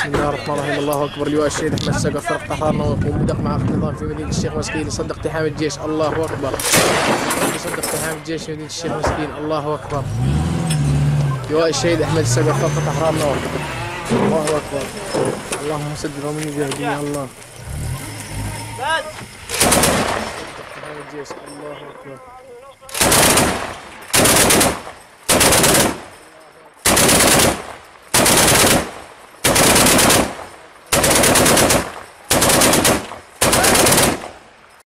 بسم الله الرحمن الرحيم. الله أكبر. لواء الشهيد أحمد السقا فرق طهرنا ويقوم بدق مع النظام في مدينة الشيخ مسكين. يصدق اقتحام الجيش. الله أكبر. يصدق اقتحام الجيش في مدينة الشيخ مسكين. الله أكبر. لواء الشهيد أحمد السقا فرق طهران الله أكبر. اللهم سدد ومن يا الله. اقتحام الجيش. الله أكبر.